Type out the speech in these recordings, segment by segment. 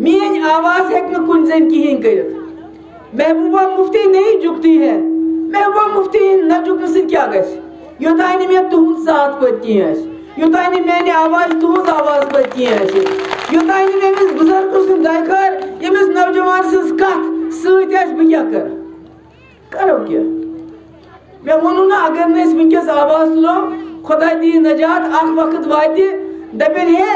Mean आवाज़ हेक कुन जन कहें कर महबूबा मुफ्ती नहीं झुकती है महबूबा मुफ्ती न झुकने से क्या गस योतान मे तुहद साथ पत कह योतान मेन आवाज़ तुहद आवाज़ पत कह योतान अमिस बुज़ुर्ग सुन दरकार यमिस नौजवान सज कत सत क्या कर करो क्या मे वो ना अगर वनकस आवाज़ तुलो खुदा दी नजात अख वक्त वात दपन हे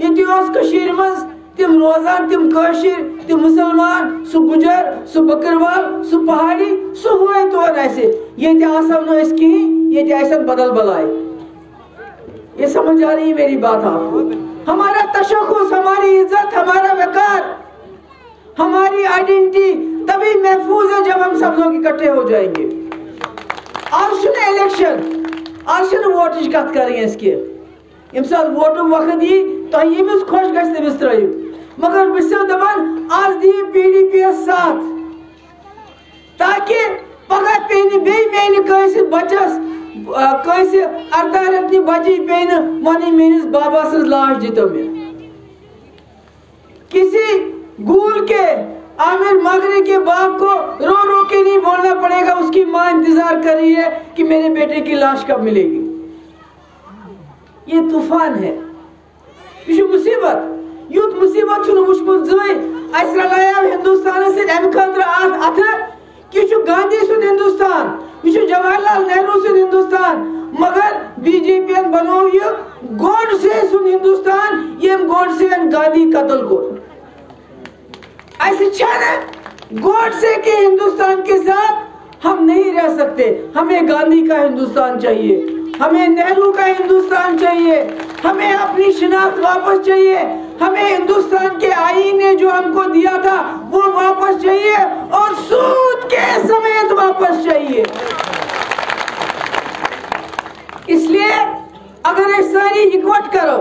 ये मज तिम रोजान तिम मुसलमान सु गुजर सु बकरवाल सु पहाड़ी सु हुए तो ऐसे ये कहीं ये बदल बलाए ये समझ आ रही है मेरी बात आपको हमारा तशखुस हमारी इज़्ज़त हमारा वकार हमारी आइडेंटिटी तभी महफूज है जब हम सब लोग इकट्ठे हो जाएँगे आज इलेक्शन आज वोट कत करें इसके यम सात वोट वक्त यी तो यमिस खुश गस तमिस त्रो मगर बह दपान आज दी पी डी पी साथ ताकि पगह पे मे बचस कस अर्दा रत्नी बची पे वन मेस बाबा सज लाश दितो मे। किसी गूल के, आमिर मगरे के बाप को रो रो के नहीं बोलना पड़ेगा, उसकी माँ इंतज़ार कर रही है कि मेरे बेटे की लाश कब मिलेगी। ये तूफ़ान है। ये मुसीबत। युत मुसीबत वुचमुत जय। अस रलाया हिंदुस्तान से अम खतर अथ। कि गांधी सुन हिंदुस्तान यह जवाहरलाल नेहरू सुन हिंदुस्तान, मगर बीजेपी बनो यह गोडसे सुन हिंदुस्तान यम गोडसे गांधी कत्ल को गोडसे के हिंदुस्तान के साथ हम नहीं रह सकते। हमें गांधी का हिंदुस्तान चाहिए, हमें नेहरू का हिंदुस्तान चाहिए। हमें अपनी शिनाख्त वापस चाहिए। हमें हिंदुस्तान के आईन ने जो हमको दिया था, वो वापस चाहिए और सूद के समेत वापस चाहिए। इसलिए अगर सारी इकवट करो,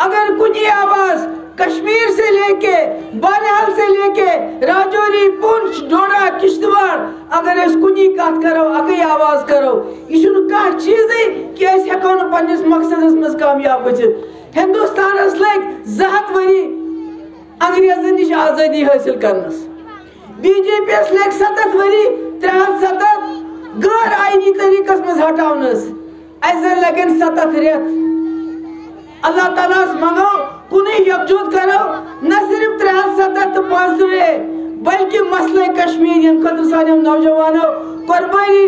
अगर कुछ आवाज़ कश्मीर से लेके बानिहाल से लेके राजौरी, पुंछ डोडा किश्तवाड़, अगर अस कुनी कत करो अगई आवाज़ करो यह कह चीज़ कि हेको नस मकसद मज कामयाब गि हिंदुस्तान लग जहत वरी अंग्रेजन नश आज़ादी हासिल करनस बीजेपी लग सतत वरी त्रे सतत गैर आईनी तरीकस मज हटावनस अस लगन सतत ताला मंगो कुन यकजुट करो। न सिर्फ़ त्रे सतत पाँच बल्कि मसल कश्मीर खतर सानियों नौजवानों, कुर्बानी